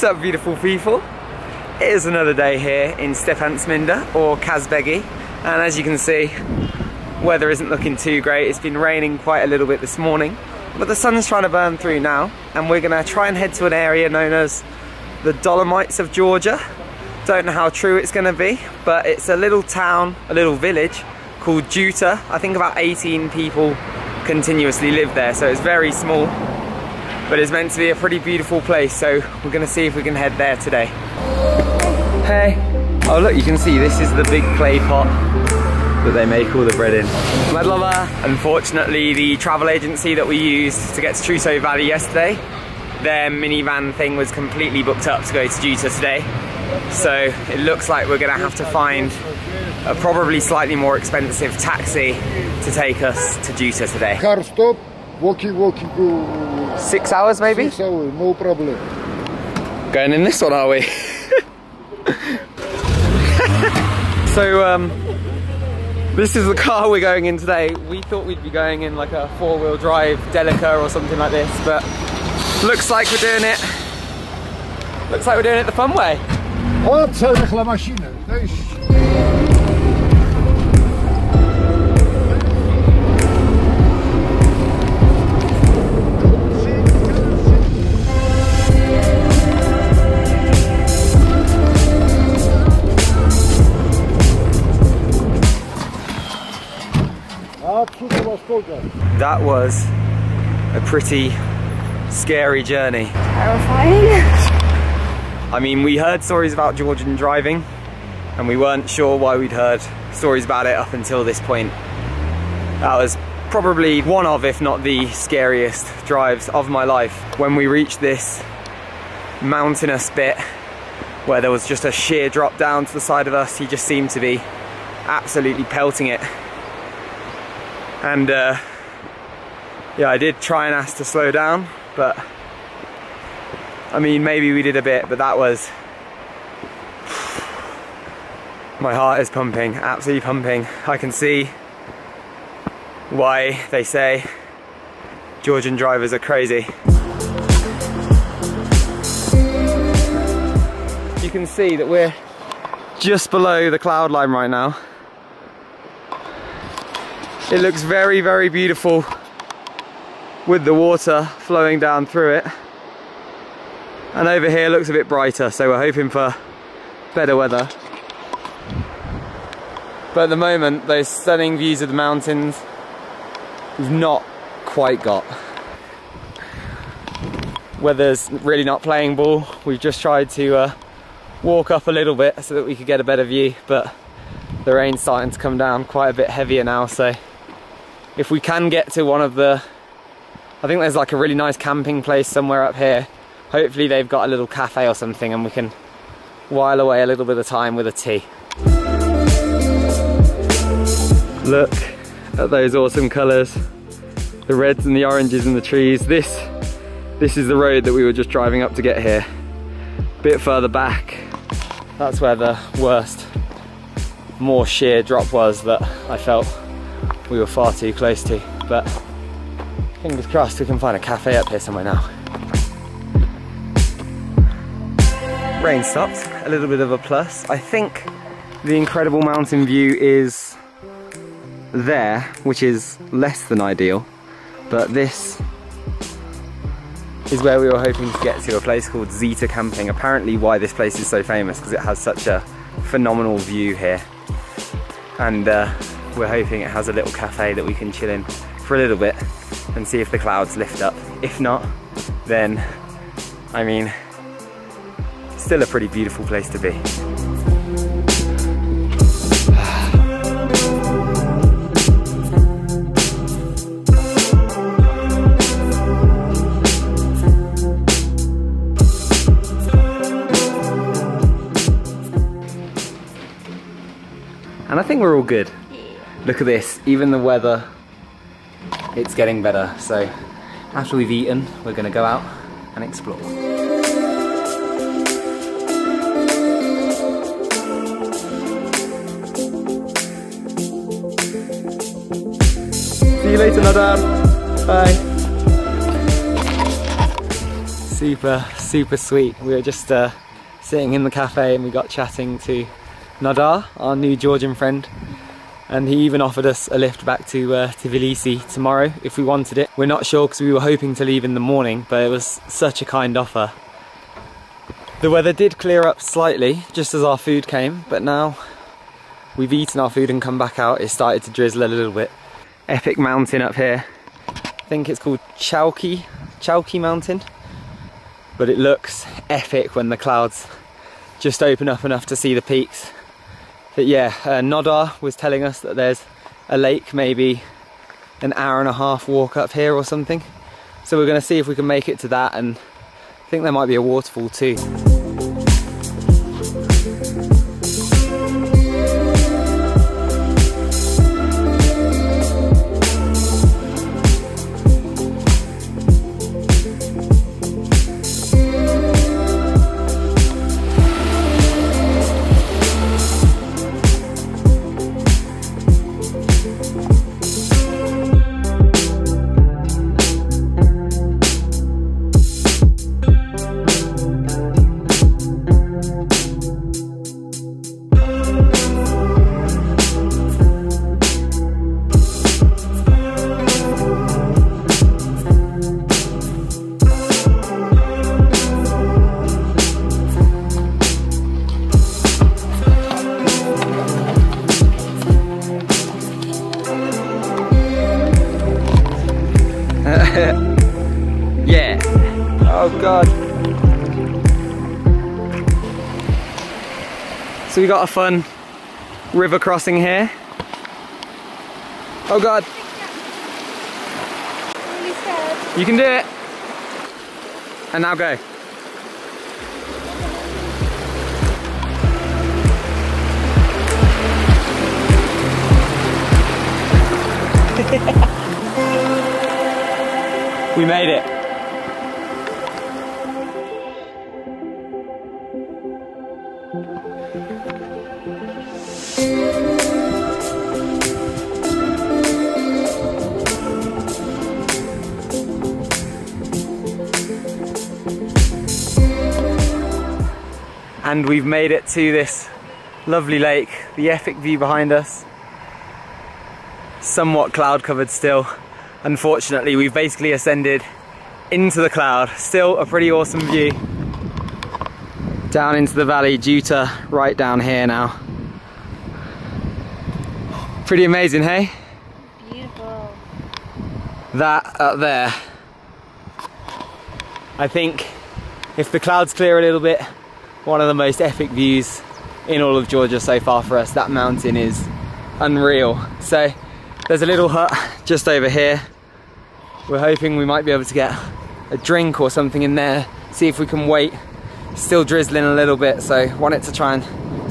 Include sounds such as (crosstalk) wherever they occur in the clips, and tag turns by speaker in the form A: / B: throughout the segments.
A: What's up beautiful people? It is another day here in Stepantsminda or Kazbegi and as you can see weather isn't looking too great. It's been raining quite a little bit this morning but the sun's trying to burn through now and we're gonna try and head to an area known as the Dolomites of Georgia. Don't know how true it's gonna be but it's a little town, a little village called Juta. I think about 18 people continuously live there so it's very small but it's meant to be a pretty beautiful place so we're gonna see if we can head there today. Hey, oh look you can see this is the big clay pot that they make all the bread in. Medlova. Unfortunately the travel agency that we used to get to Truso Valley yesterday their minivan thing was completely booked up to go to Juta today so it looks like we're gonna have to find a probably slightly more expensive taxi to take us to Juta today.
B: Car stop, walkie walkie go
A: Six hours maybe?
B: six hours, no problem.
A: Going in this one, are we? (laughs) so, um, this is the car we're going in today. We thought we'd be going in like a four-wheel drive Delica or something like this, but looks like we're doing it. Looks like we're doing it the fun way.
B: Celych
A: was a pretty scary journey.
C: Terrifying.
A: I mean, we heard stories about Georgian driving and we weren't sure why we'd heard stories about it up until this point. That was probably one of, if not the scariest drives of my life. When we reached this mountainous bit where there was just a sheer drop down to the side of us, he just seemed to be absolutely pelting it. And uh, yeah, I did try and ask to slow down, but I mean, maybe we did a bit, but that was. My heart is pumping, absolutely pumping. I can see why they say Georgian drivers are crazy. You can see that we're just below the cloud line right now. It looks very, very beautiful with the water flowing down through it. And over here looks a bit brighter, so we're hoping for better weather. But at the moment, those stunning views of the mountains, we've not quite got. Weather's really not playing ball. We've just tried to uh, walk up a little bit so that we could get a better view, but the rain's starting to come down quite a bit heavier now, so if we can get to one of the I think there's like a really nice camping place somewhere up here. Hopefully they've got a little cafe or something and we can while away a little bit of time with a tea. Look at those awesome colors the reds and the oranges in the trees. This this is the road that we were just driving up to get here. A bit further back. That's where the worst more sheer drop was that I felt we were far too close to. But fingers crossed we can find a cafe up here somewhere now. Rain stopped, a little bit of a plus. I think the incredible mountain view is there, which is less than ideal. But this is where we were hoping to get to, a place called Zeta Camping. Apparently why this place is so famous, because it has such a phenomenal view here. And uh, we're hoping it has a little cafe that we can chill in for a little bit and see if the clouds lift up. If not, then, I mean, still a pretty beautiful place to be. And I think we're all good. Look at this, even the weather, it's getting better. So after we've eaten, we're gonna go out and explore. See you later, Nodar. Bye. super, super sweet. We were just uh, sitting in the cafe and we got chatting to Nodar, our new Georgian friend. And he even offered us a lift back to uh, Tbilisi tomorrow if we wanted it. We're not sure because we were hoping to leave in the morning, but it was such a kind offer. The weather did clear up slightly just as our food came, but now we've eaten our food and come back out, it started to drizzle a little bit. Epic mountain up here. I think it's called Chaukhi, Chaukhi Mountain. But it looks epic when the clouds just open up enough to see the peaks. But yeah, uh, Nodar was telling us that there's a lake maybe an hour and a half walk up here or something. So we're gonna see if we can make it to that and I think there might be a waterfall too. We got a fun river crossing here. Oh god. You can do it. And now go. (laughs) we made it. And we've made it to this lovely lake. The epic view behind us. Somewhat cloud covered still. Unfortunately, we've basically ascended into the cloud. Still a pretty awesome view. Down into the valley, Juta right down here now. Pretty amazing, hey?
C: Beautiful.
A: That up there. I think if the clouds clear a little bit, one of the most epic views in all of Georgia so far for us. That mountain is unreal. So there's a little hut just over here. We're hoping we might be able to get a drink or something in there, see if we can wait. Still drizzling a little bit, so want it to try and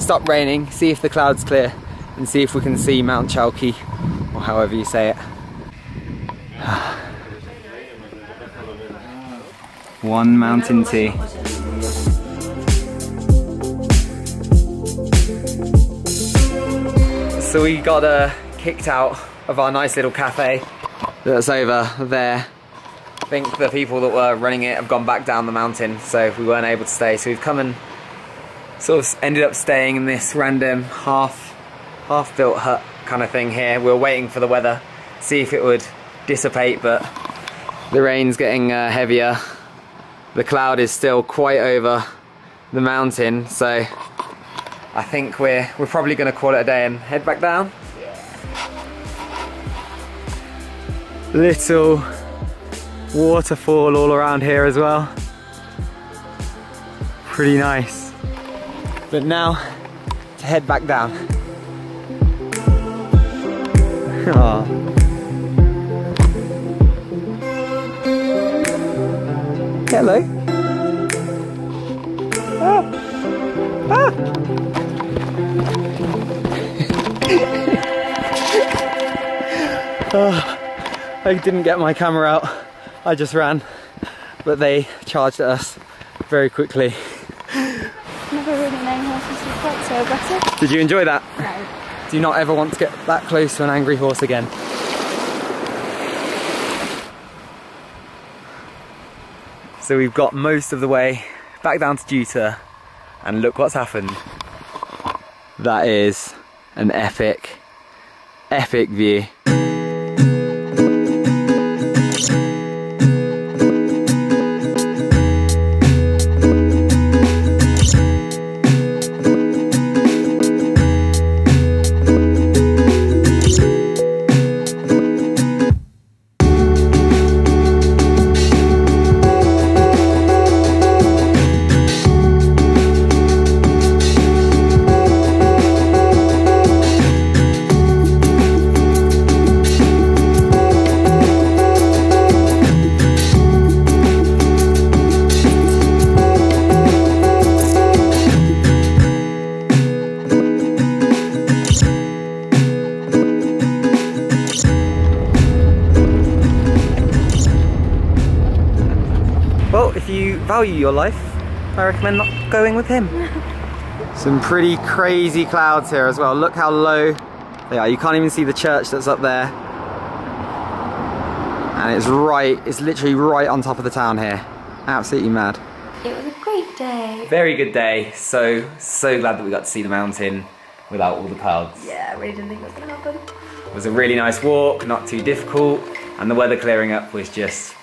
A: stop raining, see if the clouds clear, and see if we can see Mount Chalky, or however you say it. (sighs) One mountain tea. So we got uh, kicked out of our nice little cafe that's over there. I think the people that were running it have gone back down the mountain, so we weren't able to stay. So we've come and sort of ended up staying in this random half half built hut kind of thing here. We're waiting for the weather, see if it would dissipate, but the rain's getting uh, heavier. The cloud is still quite over the mountain, so I think we're we're probably going to call it a day and head back down. Little waterfall all around here as well. Pretty nice. But now to head back down. (laughs) Aw. Hello. Ah. Oh, (laughs) I didn't get my camera out. I just ran, but they charged at us very quickly.
C: Never ridden any horses were quite so aggressive.
A: Did you enjoy that?
C: No.
A: Do you not ever want to get that close to an angry horse again? So we've got most of the way back down to Juta and look what's happened. That is an epic, epic view. Value your life, I recommend not going with him. (laughs) Some pretty crazy clouds here as well. Look how low they are. You can't even see the church that's up there. And it's right, it's literally right on top of the town here. Absolutely mad.
C: It was a great day.
A: Very good day. So, so glad that we got to see the mountain without all the clouds.
C: Yeah, I really didn't think that was going to happen.
A: It was a really nice walk, not too difficult, and the weather clearing up was just...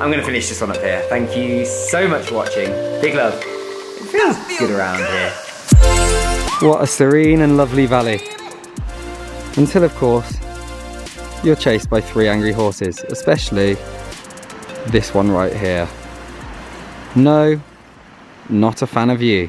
A: I'm gonna finish this one up here. Thank you so much for watching. Big love. It feels good around here. What a serene and lovely valley. Until of course, you're chased by three angry horses, especially this one right here. No, not a fan of you.